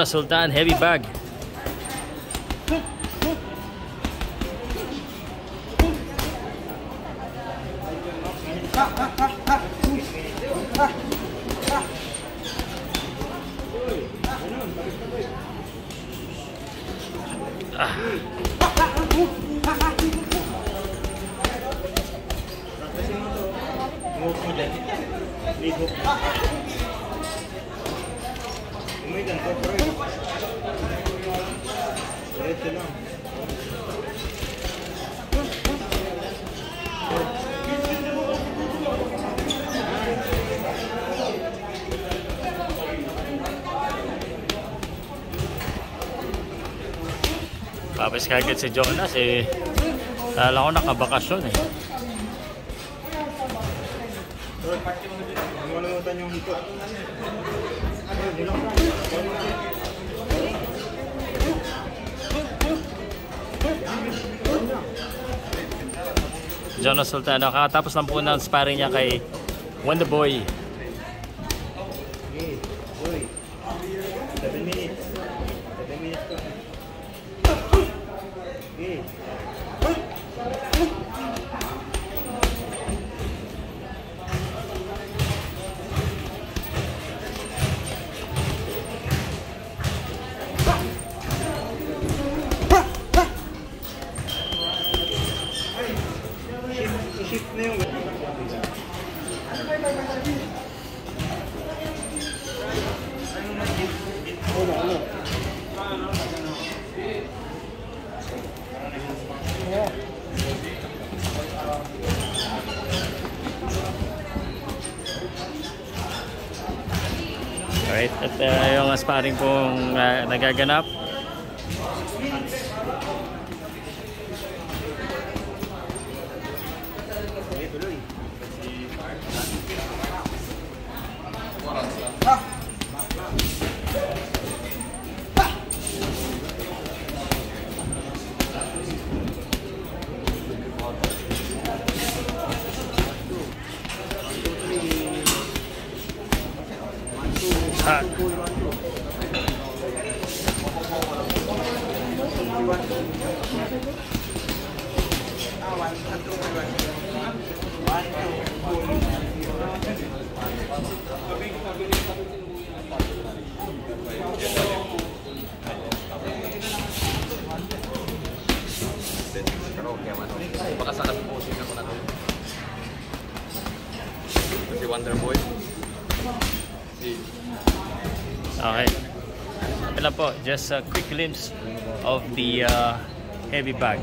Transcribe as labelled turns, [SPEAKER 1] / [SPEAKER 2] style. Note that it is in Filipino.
[SPEAKER 1] na Sultan heavy bag.
[SPEAKER 2] Umigan ko, pre. Diretso lang.
[SPEAKER 1] Papis kagad si Jonas eh. Kala ko nakabakasyon eh.
[SPEAKER 2] Huwag malimutan yung hito.
[SPEAKER 1] Jonas Sultan, nakatapos lang po ng sparring niya kay Wonder Boy.
[SPEAKER 2] Okay.
[SPEAKER 1] Alright, at uh, yung sparring pong uh, nagaganap.
[SPEAKER 2] Okay,
[SPEAKER 3] Wonder Boy.
[SPEAKER 1] Okay. Ito po, just a quick glimpse of the uh, heavy bag.